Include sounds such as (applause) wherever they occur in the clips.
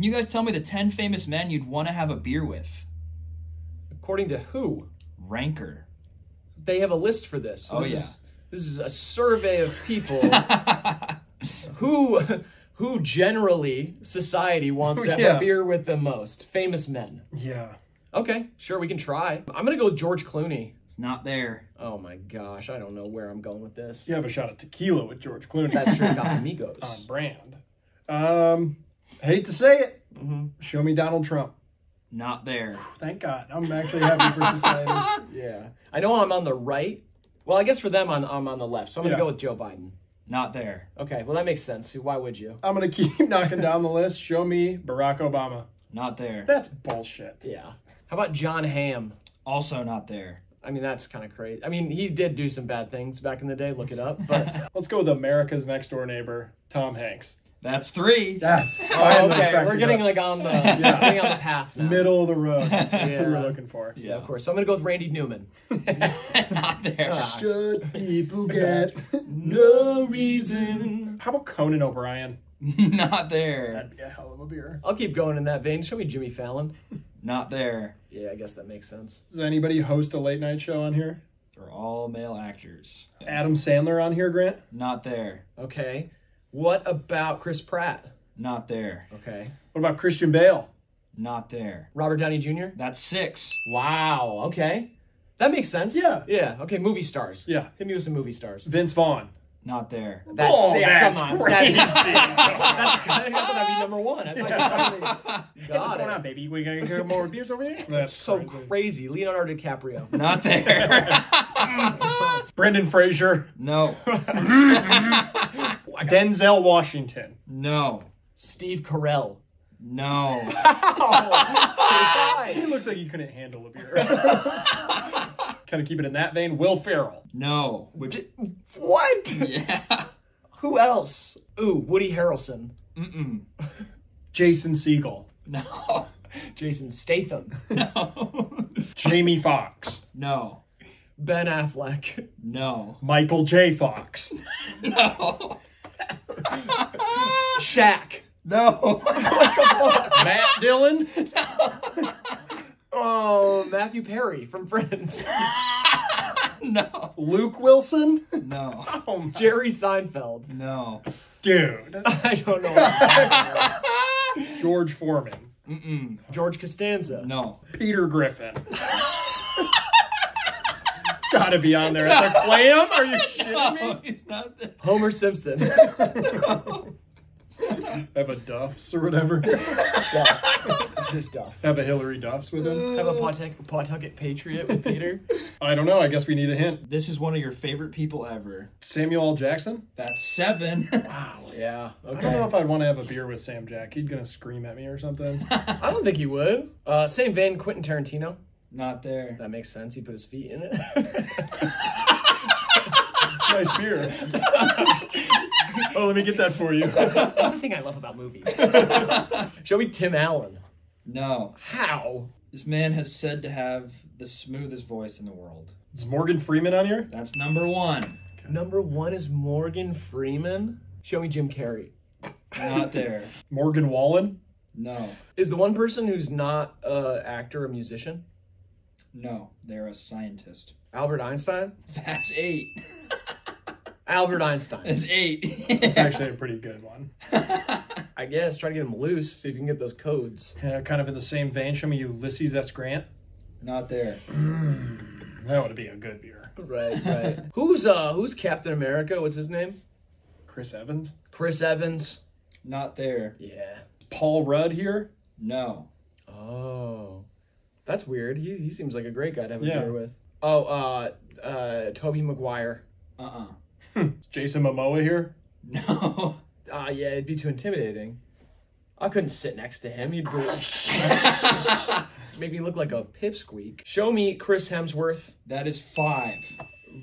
Can you guys tell me the 10 famous men you'd want to have a beer with? According to who? Ranker. They have a list for this. So Oh, this yeah. Is, this is a survey of people (laughs) who who generally society wants to have Yeah. a beer with the most. Famous men. Yeah. Okay, sure, we can try. I'm gonna go with George Clooney. It's not there. Oh my gosh, I don't know where I'm going with this. You have a shot of tequila with George Clooney. That's true, (laughs) Casamigos. on brand. Um, hate to say it. Mhm. Show me Donald Trump. Not there. Thank God. I'm actually happy for society. (laughs) Yeah, I know I'm on the right. Well, I guess for them, I'm, I'm on the left, so I'm gonna Yeah. go with Joe Biden. Not there. Okay, well that makes sense. Why would you? I'm gonna (laughs) keep knocking down the list. Show me Barack Obama. Not there. That's bullshit. Yeah. How about Jon Hamm? Also not there. I mean, that's kind of crazy. I mean, he did do some bad things back in the day. Look it up. But (laughs) Let's go with America's next door neighbor, Tom Hanks. That's three. Yes. (laughs) oh, okay, we're getting like on the getting on the path now. middle of the road. (laughs) That's what we Yeah. were looking for. Yeah, of course. So I'm gonna go with Randy Newman. (laughs) not there. Ah. Should people get No reason. How about Conan O'Brien? not there. That'd be a hell of a beer. I'll keep going in that vein. Show me Jimmy Fallon. Not there. Yeah, I guess that makes sense. Does anybody host a late night show on here? They're all male actors. Adam Sandler on here, Grant? Not there. Okay. What about Chris Pratt? Not there. Okay. What about Christian Bale? Not there. Robert Downey Jr. That's six. Wow. Okay. That makes sense. Yeah. Yeah. Okay. Movie stars. Yeah. Hit me with some movie stars. Vince Vaughn. Not there. That's, Oh, yeah, that's come on. crazy. That's (laughs) insane. that's, I thought that'd be number one. I thought you finally (laughs) got it. baby? We gonna get more beers over here? That's That's so crazy. crazy. Leonardo DiCaprio. Not there. (laughs) Brendan Fraser. no. Denzel Washington. No. Steve Carell. No. (laughs) He looks like he couldn't handle a beer. (laughs) kind of keep it in that vein. Will Ferrell. No. Which What? yeah. (laughs) Who else? Ooh, Woody Harrelson. Mm-mm. Jason Segel. No. Jason Statham. No. Jamie Foxx. No. Ben Affleck. No. Michael J. Fox. No. Shaq. No. (laughs) Matt Dillon. Oh, Matthew Perry from Friends. (laughs) no. Luke Wilson. No. Oh, Jerry Seinfeld. No. dude. (laughs) I don't know. George Foreman. Mm-mm. George Costanza. No. Peter Griffin. It's got to be on there. The clam? Are you (laughs) shitting me? No, he's not there. Homer Simpson. (laughs) Have a Duffs or whatever. (laughs) it's just Duff. Have a Hilary Duffs with him. Have a Pawtucket, Pawtucket Patriot with Peter. I don't know. I guess we need a hint. This is one of your favorite people ever. Samuel L. Jackson. That's seven. Wow. Yeah. I don't know if I'd want to have a beer with Sam Jack. He'd gonna scream at me or something. I don't think he would. Uh, same vein, Quentin Tarantino. Not there. That makes sense. He put his feet in it. (laughs) nice beer. oh, let me get that for you. That's the thing I love about movies. (laughs) Show me Tim Allen. No. How? This man has said to have the smoothest voice in the world. Is Morgan Freeman on here? That's number one. Number one is Morgan Freeman. Show me Jim Carrey. Not there. Morgan Wallen. No. Is the one person who's not an actor a musician? No. They're a scientist. Albert Einstein? That's eight. (laughs) Albert Einstein. It's eight. It's actually a pretty good one. (laughs) I guess. Try to get him loose. See if you can get those codes. Yeah, kind of in the same vein. Show me Ulysses S. Grant. Not there. (clears throat) That would be a good beer. Right, right. (laughs) who's uh who's Captain America? What's his name? Chris Evans. Chris Evans. Not there. Yeah. Paul Rudd here. No. Oh. That's weird. He he seems like a great guy to have a Yeah. beer with. Oh, uh uh Tobey Maguire. Uh-uh. Is Jason Momoa here. No. Ah, (laughs) yeah, it'd be too intimidating. I couldn't sit next to him. He'd be, make me look like a pipsqueak. Show me Chris Hemsworth. That is five.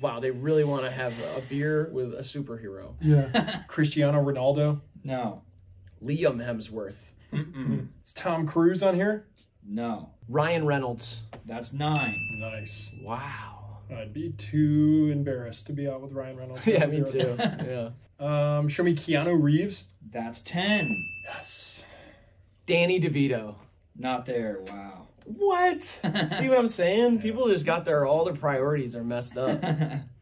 Wow, they really want to have a beer with a superhero. Yeah. (laughs) Cristiano Ronaldo. No. Liam Hemsworth. Mm-mm. Is Tom Cruise on here? No. Ryan Reynolds. That's nine. Nice. Wow. I'd be too embarrassed to be out with Ryan Reynolds. (laughs) Yeah, me too. (laughs) Yeah. Um, show me Keanu Reeves. That's ten. Yes. Danny DeVito. Not there. Wow. What? (laughs) See what I'm saying? People just got their all their priorities are messed up.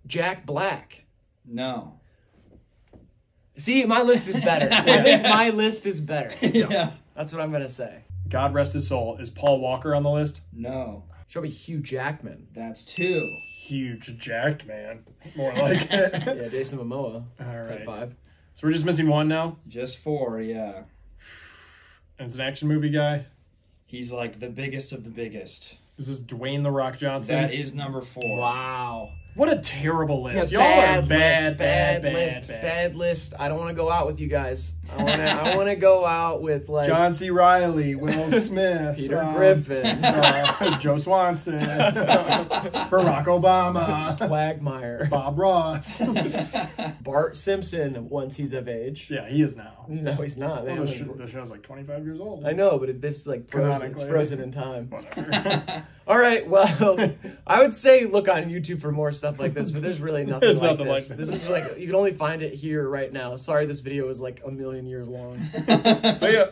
Jack Black. no. See, my list is better. I think my list is better. yeah. That's what I'm gonna say. God rest his soul. Is Paul Walker on the list? No. Should be Hugh Jackman. That's two. Huge jacked man. More (laughs) like it. Yeah, Jason Momoa. All right. Type right. vibe. So we're just missing one now, Just four. Yeah. and it's an action movie guy. He's like the biggest of the biggest. This is Dwayne the Rock Johnson. That is number four. Wow. What a terrible list. Yeah, Y'all are bad, bad, list, bad, bad, list, bad. bad list. I don't want to go out with you guys. I want to. I want to go out with like John C. Reilly, Will (laughs) Smith, Peter um, Griffin. uh, Joe Swanson, (laughs) Barack Obama, Quagmire, Bob Ross. (laughs) Bart Simpson once he's of age. yeah, he is now. No, he's not. Well, the, sh- the show's like 25 years old. I know, but it, this is like frozen. It's frozen in time. Whatever. All right. Well, (laughs) I would say look on YouTube for more stuff like this, but there's really nothing, There's like, nothing this. like this. this. is like you can only find it here right now. Sorry, this video is like a million years long. (laughs) so yeah,